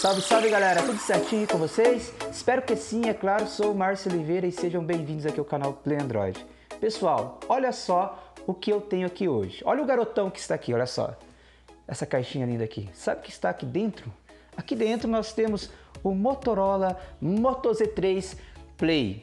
Salve, salve galera, tudo certinho com vocês? Espero que sim, é claro, sou o Márcio Oliveira e sejam bem-vindos aqui ao canal Play Android. Pessoal, olha só o que eu tenho aqui hoje. Olha o garotão que está aqui, olha só. Essa caixinha linda aqui. Sabe o que está aqui dentro? Aqui dentro nós temos o Motorola Moto Z3 Play.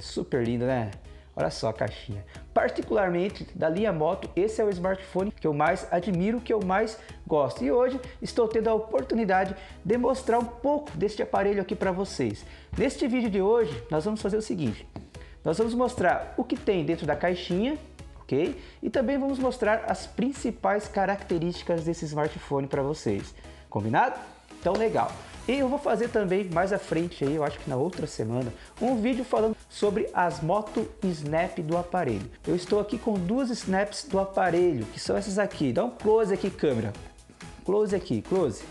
Super lindo, né? Olha só a caixinha. Particularmente da linha Moto, esse é o smartphone que eu mais admiro, que eu mais gosto. E hoje estou tendo a oportunidade de mostrar um pouco deste aparelho aqui para vocês. Neste vídeo de hoje, nós vamos fazer o seguinte. Nós vamos mostrar o que tem dentro da caixinha, ok? E também vamos mostrar as principais características desse smartphone para vocês. Combinado? Então legal. E eu vou fazer também mais à frente aí, eu acho que na outra semana, um vídeo falando sobre as moto snap do aparelho. Eu estou aqui com duas snaps do aparelho, que são essas aqui. Dá um close aqui, câmera. Close aqui, close.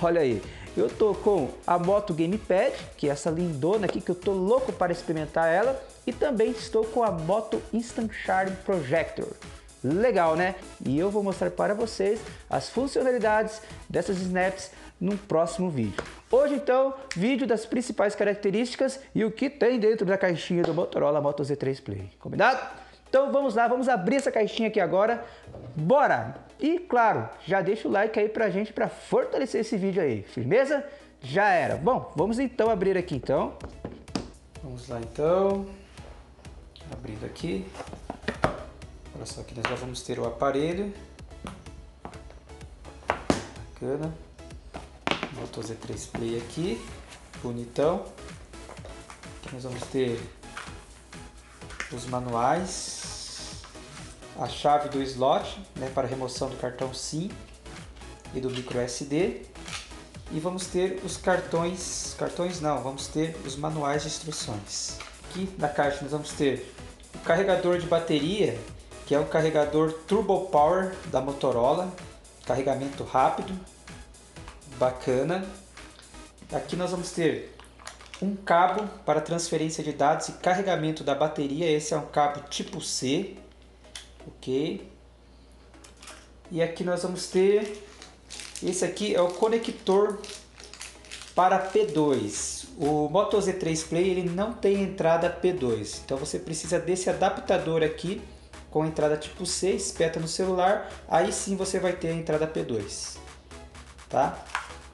Olha aí, eu tô com a moto Gamepad, que é essa lindona aqui que eu tô louco para experimentar ela, e também estou com a moto Instant Charge Projector. Legal, né? E eu vou mostrar para vocês as funcionalidades dessas snaps no próximo vídeo. Hoje então, vídeo das principais características e o que tem dentro da caixinha do Motorola Moto Z3 Play. Combinado? Então vamos lá, vamos abrir essa caixinha aqui agora. Bora! E claro, já deixa o like aí pra gente para fortalecer esse vídeo aí. Firmeza? Já era. Bom, vamos então abrir aqui então. Vamos lá então. Abrindo aqui. Olha só que nós já vamos ter o aparelho. Bacana. Moto Z3 Play aqui, bonitão. Aqui nós vamos ter os manuais, a chave do slot né, para remoção do cartão SIM e do micro SD. E vamos ter os cartões, cartões não, vamos ter os manuais de instruções. Aqui na caixa nós vamos ter o carregador de bateria, que é o carregador Turbo Power da Motorola, carregamento rápido, bacana. Aqui nós vamos ter um cabo para transferência de dados e carregamento da bateria. Esse é um cabo tipo C, ok? E aqui nós vamos ter, esse aqui é o conector para P2. O Moto Z3 Play ele não tem entrada P2, então você precisa desse adaptador aqui com entrada tipo C, espeta no celular, aí sim você vai ter a entrada P2, tá?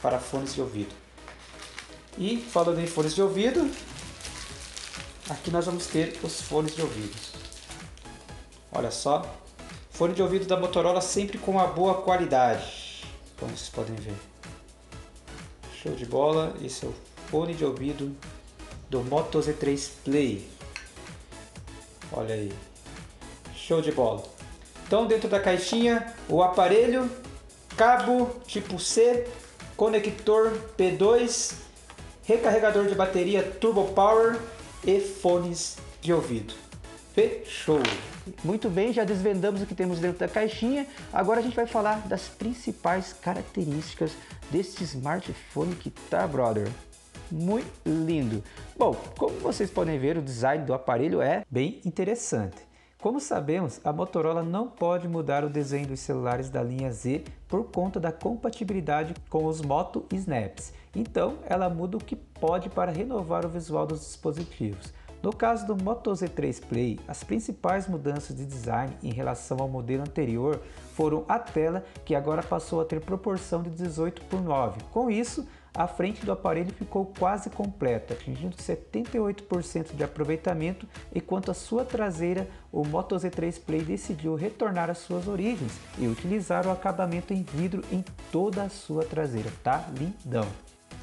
Para fones de ouvido. E falando em fones de ouvido, aqui nós vamos ter os fones de ouvido. Olha só, fone de ouvido da Motorola sempre com uma boa qualidade, como vocês podem ver. Show de bola, esse é o fone de ouvido do Moto Z3 Play. Olha aí, show de bola. Então dentro da caixinha, o aparelho, cabo tipo C, conector P2, recarregador de bateria Turbo Power e fones de ouvido. Fechou! Muito bem, já desvendamos o que temos dentro da caixinha. Agora a gente vai falar das principais características deste smartphone que tá, brother. Muito lindo. Bom, como vocês podem ver, o design do aparelho é bem interessante. Como sabemos, a Motorola não pode mudar o desenho dos celulares da linha Z por conta da compatibilidade com os Moto Snaps. Então, ela muda o que pode para renovar o visual dos dispositivos. No caso do Moto Z3 Play, as principais mudanças de design em relação ao modelo anterior foram a tela, que agora passou a ter proporção de 18 por 9. Com isso, a frente do aparelho ficou quase completa, atingindo 78% de aproveitamento, enquanto a sua traseira, o Moto Z3 Play decidiu retornar às suas origens e utilizar o acabamento em vidro em toda a sua traseira, tá lindão!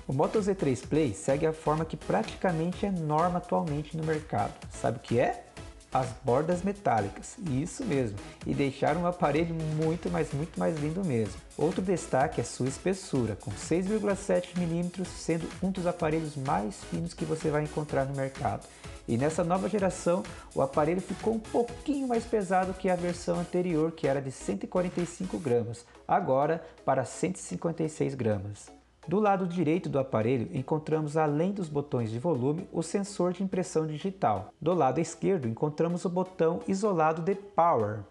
O Moto Z3 Play segue a forma que praticamente é norma atualmente no mercado. Sabe o que é? As bordas metálicas, isso mesmo, e deixar um aparelho muito, mas muito mais lindo mesmo. Outro destaque é sua espessura, com 6,7 mm, sendo um dos aparelhos mais finos que você vai encontrar no mercado. E nessa nova geração, o aparelho ficou um pouquinho mais pesado que a versão anterior, que era de 145 gramas, agora para 156 gramas. Do lado direito do aparelho encontramos, além dos botões de volume, o sensor de impressão digital. Do lado esquerdo encontramos o botão isolado de Power.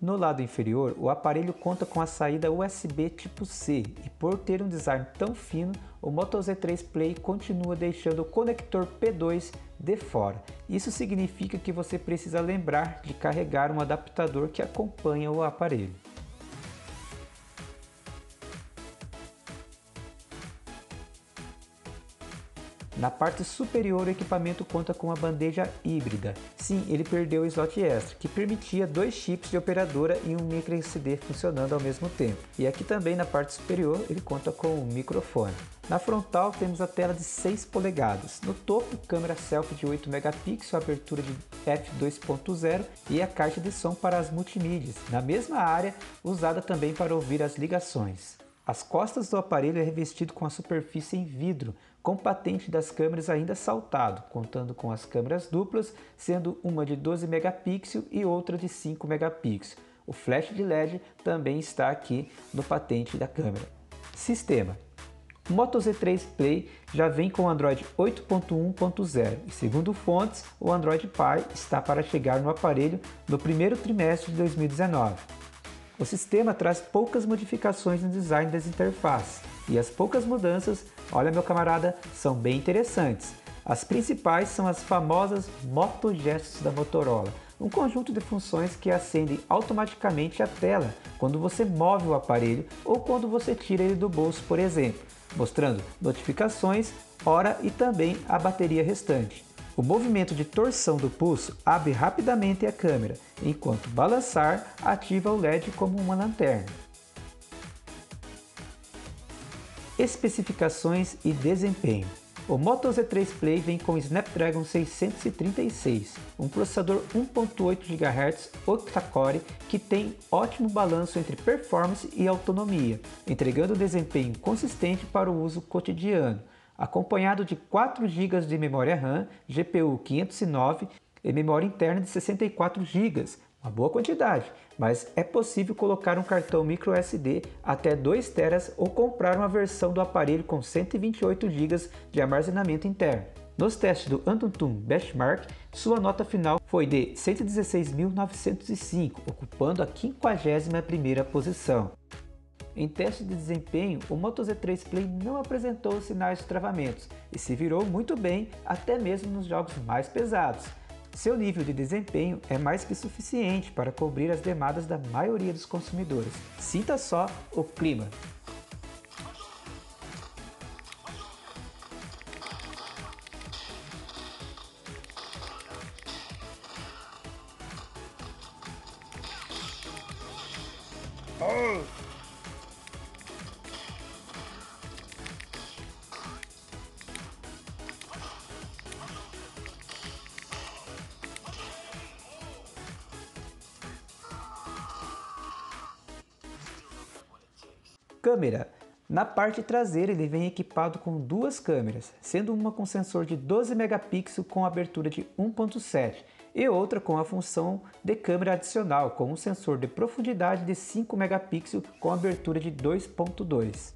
No lado inferior, o aparelho conta com a saída USB tipo C e por ter um design tão fino, o Moto Z3 Play continua deixando o conector P2 de fora. Isso significa que você precisa lembrar de carregar um adaptador que acompanha o aparelho. Na parte superior, o equipamento conta com uma bandeja híbrida. Sim, ele perdeu o slot extra, que permitia dois chips de operadora e um micro SD funcionando ao mesmo tempo. E aqui também na parte superior, ele conta com um microfone. Na frontal temos a tela de 6 polegadas. No topo, câmera selfie de 8 megapixels, abertura de f2.0 e a caixa de som para as multimídias, na mesma área usada também para ouvir as ligações. As costas do aparelho é revestido com a superfície em vidro, com patente das câmeras ainda saltado, contando com as câmeras duplas, sendo uma de 12 megapixels e outra de 5 megapixels. O flash de LED também está aqui no patente da câmera. Sistema o Moto Z3 Play já vem com Android 8.1.0 e segundo fontes, o Android Pie está para chegar no aparelho no primeiro trimestre de 2019. O sistema traz poucas modificações no design das interfaces e as poucas mudanças, olha meu camarada, são bem interessantes. As principais são as famosas motogestos da Motorola, um conjunto de funções que acendem automaticamente a tela quando você move o aparelho ou quando você tira ele do bolso, por exemplo, mostrando notificações, hora e também a bateria restante. O movimento de torção do pulso abre rapidamente a câmera, enquanto balançar ativa o LED como uma lanterna. Especificações e desempenho. O Moto Z3 Play vem com Snapdragon 636, um processador 1.8 GHz octa-core que tem ótimo balanço entre performance e autonomia, entregando desempenho consistente para o uso cotidiano, acompanhado de 4 GB de memória RAM, GPU 509 e memória interna de 64 GB, uma boa quantidade, mas é possível colocar um cartão microSD até 2 TB ou comprar uma versão do aparelho com 128 GB de armazenamento interno. Nos testes do Antutu Benchmark, sua nota final foi de 116.905, ocupando a 51ª posição. Em teste de desempenho, o Moto Z3 Play não apresentou sinais de travamentos e se virou muito bem até mesmo nos jogos mais pesados. Seu nível de desempenho é mais que suficiente para cobrir as demandas da maioria dos consumidores. Sinta só o clima. Câmera. Na parte traseira ele vem equipado com duas câmeras, sendo uma com sensor de 12 megapixels com abertura de 1.7 e outra com a função de câmera adicional com um sensor de profundidade de 5 megapixels com abertura de 2.2.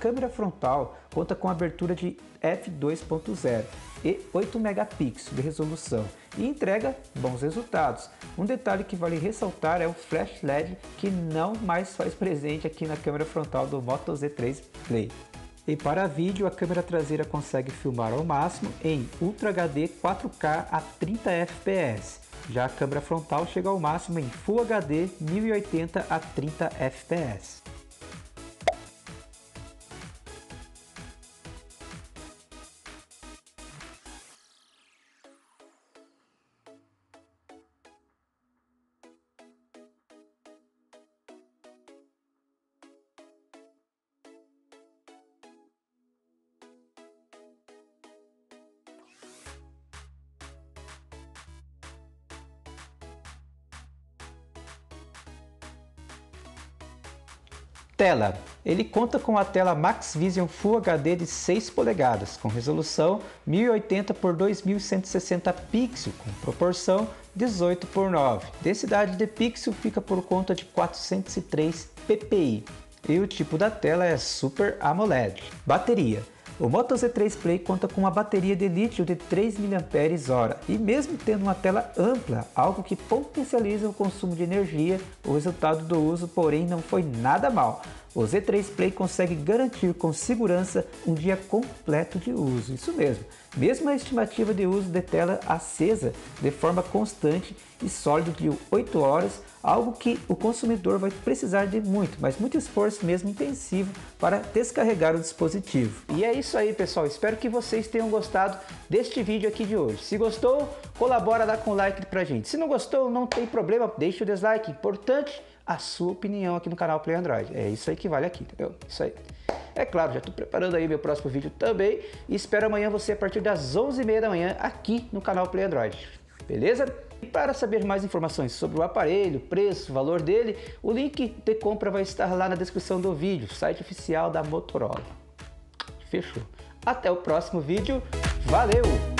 câmera frontal conta com abertura de f2.0 e 8 megapixels de resolução e entrega bons resultados. Um detalhe que vale ressaltar é o flash LED que não mais faz presente aqui na câmera frontal do Moto Z3 Play. E para vídeo, a câmera traseira consegue filmar ao máximo em Ultra HD 4K a 30 fps. Já a câmera frontal chega ao máximo em Full HD 1080 a 30 fps. Tela. Ele conta com a tela Max Vision Full HD de 6 polegadas, com resolução 1080 por 2160 pixels, com proporção 18 por 9. Densidade de pixel fica por conta de 403 ppi. E o tipo da tela é Super AMOLED. Bateria. O Moto Z3 Play conta com uma bateria de lítio de 3 mAh e mesmo tendo uma tela ampla, algo que potencializa o consumo de energia, o resultado do uso porém não foi nada mal. O Z3 Play consegue garantir com segurança um dia completo de uso, isso mesmo. Mesmo a estimativa de uso de tela acesa de forma constante e sólido de 8 horas, algo que o consumidor vai precisar de muito, mas muito esforço mesmo intensivo para descarregar o dispositivo. E é isso aí pessoal, espero que vocês tenham gostado deste vídeo aqui de hoje. Se gostou, colabora lá com o like pra gente. Se não gostou, não tem problema, deixa o dislike. Importante a sua opinião aqui no canal Play Android. É isso aí que vale aqui, entendeu? Isso aí. É claro, já estou preparando aí meu próximo vídeo também e espero amanhã você a partir das 11h30 da manhã aqui no canal Play Android. Beleza? E para saber mais informações sobre o aparelho, preço, valor dele, o link de compra vai estar lá na descrição do vídeo, site oficial da Motorola. Fechou. Até o próximo vídeo. Valeu!